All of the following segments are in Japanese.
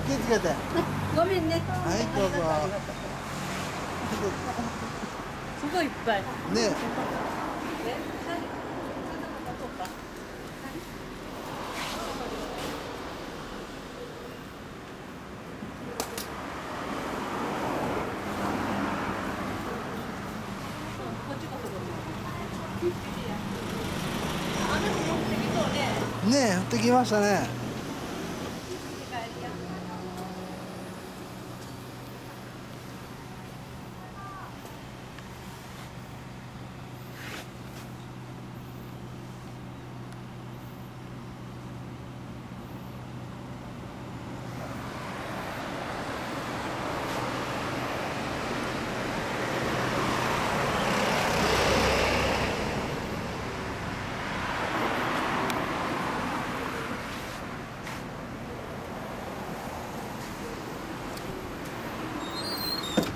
気をつけてはごめんね。いどうぞすごいいっぱい。ねえ、ね降ってきましたね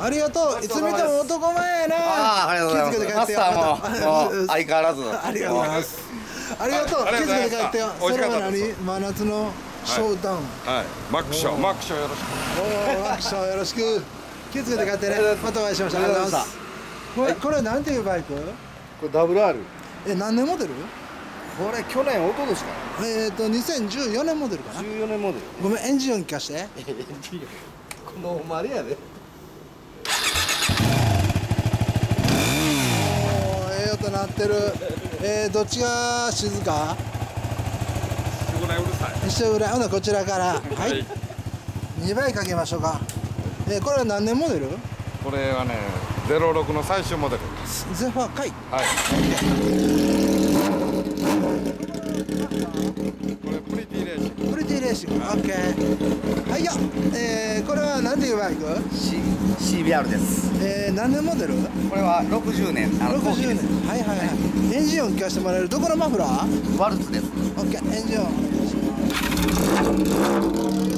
ありがとう。いつ見ても男前やな。ああ、ありがとうございます。気をつけて帰ってよ。マスターも、もう相変わらず。ありがとうございます。ありがとうああり気をつけて帰ってよ。それは何真夏のショータウン、はい。マックショー。マックショーよろしく。おおアクションよろしく。気をつけて帰ってね。またお会いしましょう。ありがとうございます。これこれなんていうバイク？これ WR。え何年モデル？これ去年、一昨年かえっ、ー、と2014年モデルかな。な14年モデル。ごめんエンジン音聞かして。このおまれやで。おーええ音鳴ってる。えー、どっちが静か？仕事うるさい。一緒ぐらい。ほなこちらから。はい。2倍かけましょうか。えー、これは何年モデル？これはね06の最終モデル。ゼファーかい。はい。これプリティレーシング。プリテーシッケーはいよえー、これは何ていうバイク？C、CBR です。えー、何年モデル？これは60年、あの、後期60です。年はいはい。はい。エンジン音聞かせてもらえる？どこのマフラー？ワルツです。オッケーエンジン音お願いします